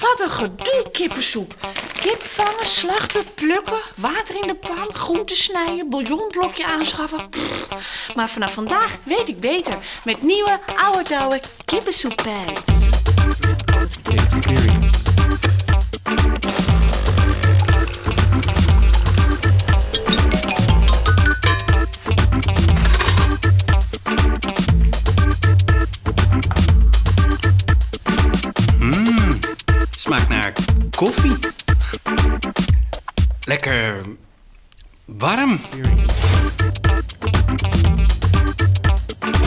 Wat een gedoe, kippensoep. Kip vangen, slachten, plukken, water in de pan, groenten snijden, bouillonblokje aanschaffen. Maar vanaf vandaag weet ik beter met nieuwe, oude kippensoepijs. Smaakt naar koffie. Lekker warm.